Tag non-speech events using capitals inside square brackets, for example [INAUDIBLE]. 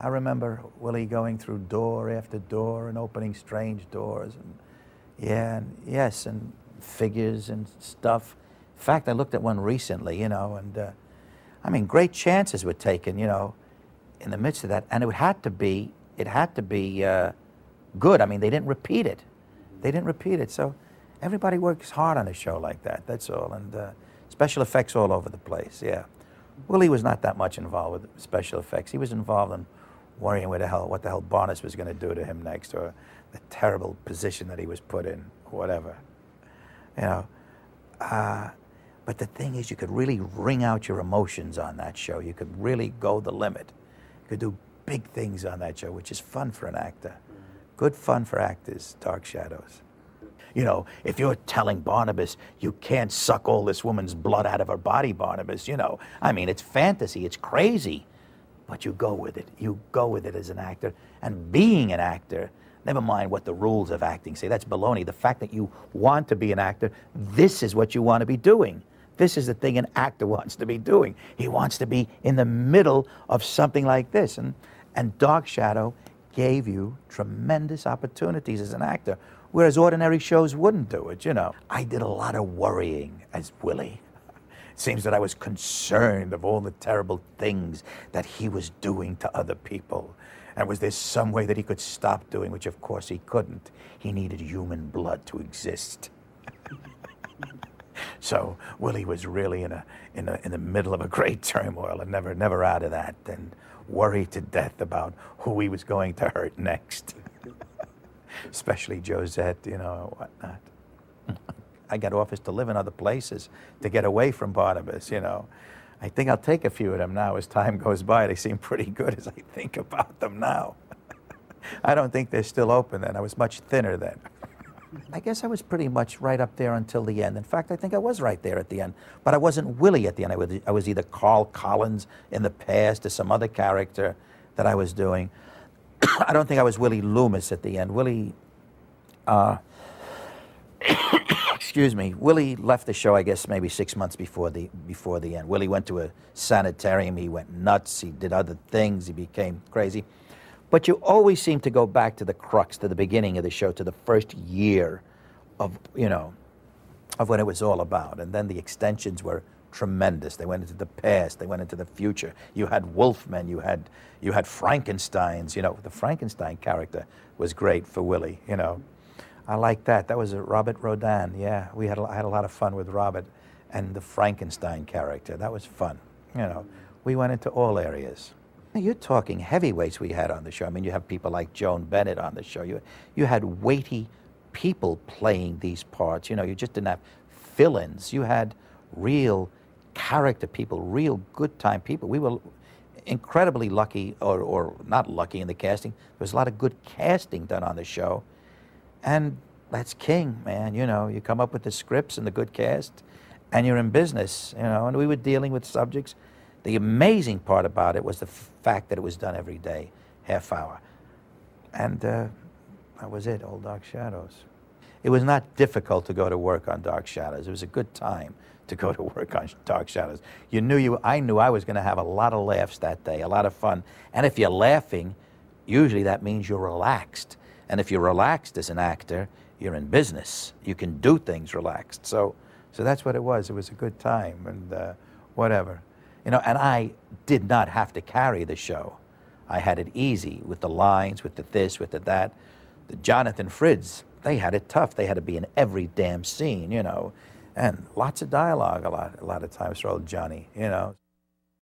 I remember Willie going through door after door and opening strange doors. And yeah, and yes, and figures and stuff. In fact, I looked at one recently, you know, and uh, I mean, great chances were taken, you know, in the midst of that. And it had to be, it had to be uh, good. I mean, they didn't repeat it. They didn't repeat it. So everybody works hard on a show like that, that's all. And uh, special effects all over the place, yeah. Willie was not that much involved with special effects. He was involved in worrying what the hell, what the hell Barnes was going to do to him next, or the terrible position that he was put in, or whatever. You know. Uh, but the thing is, you could really wring out your emotions on that show. You could really go the limit. You could do big things on that show, which is fun for an actor. Good fun for actors, Dark Shadows. You know, if you're telling Barnabas you can't suck all this woman's blood out of her body, Barnabas, you know, I mean, it's fantasy, it's crazy but you go with it. You go with it as an actor. And being an actor, never mind what the rules of acting say, that's baloney. The fact that you want to be an actor, this is what you want to be doing. This is the thing an actor [LAUGHS] wants to be doing. He wants to be in the middle of something like this. And, and Dark Shadow gave you tremendous opportunities as an actor, whereas ordinary shows wouldn't do it, you know. I did a lot of worrying as Willie. Seems that I was concerned of all the terrible things that he was doing to other people. And was there some way that he could stop doing, which of course he couldn't? He needed human blood to exist. [LAUGHS] so Willie was really in, a, in, a, in the middle of a great [LAUGHS] turmoil and never, never out of that and worried to death about who he was going to hurt next. [LAUGHS] Especially Josette, you know, whatnot. I got offers to live in other places to get away from Barnabas, you know. I think I'll take a few of them now as time [LAUGHS] goes by. They seem pretty good as I think about them now. [LAUGHS] I don't think they're still open then. I was much thinner then. [LAUGHS] I guess I was pretty much right up there until the end. In fact, I think I was right there at the end. But I wasn't Willie at the end. I was, I was either Carl Collins in the past or some other character that I was doing. [COUGHS] I don't think I was Willie Loomis at the end. Willie, uh, excuse me, Willie left the show, I guess, maybe six months before the, before the end. Willie went to a sanitarium. He went nuts. He did other things. He became crazy. But you always seem to go back to the crux, to the beginning of the show, to the first year of, you know, of what it was all about. And then the extensions were tremendous. They went into the past, they went into the future. You had Wolfmen, you had, you had Frankensteins. You know, the Frankenstein character was great for Willie, you know. I like that. That was Robert Rodan. Yeah, we had a, I had a lot of fun with Robert and the Frankenstein character. That was fun. You know, we went into all areas. You're talking heavyweights we had on the show. I mean, you have people like Joan Bennett on the show. You, you had weighty people playing these parts. You know, you just didn't have fill-ins. You had real character people, real good time people. We were incredibly lucky, or, or not lucky in the casting. There was a lot of good casting done on the show. And that's king, man. You know, you come up with the scripts and the good cast, and you're in business, you know. And we were dealing with subjects. The amazing part about it was the fact that it was done every day, half hour. And uh, that was it, Old Dark Shadows. It was not difficult to go to work on Dark Shadows. It was a good time to go to work on [LAUGHS] Dark Shadows. You knew you, I knew I was going to have a lot of laughs that day, a lot of fun. And if you're laughing, usually that means you're relaxed. And if you're relaxed as an actor, you're in business. You can do things relaxed. So, so that's what it was. It was a good time and uh, whatever. You know, and I did not have to carry the show. I had it easy with the lines, with the this, with the that. The Jonathan Frid, they had it tough. They had to be in every damn scene, you know, and lots of dialogue a lot, a lot of times for old Johnny, you know.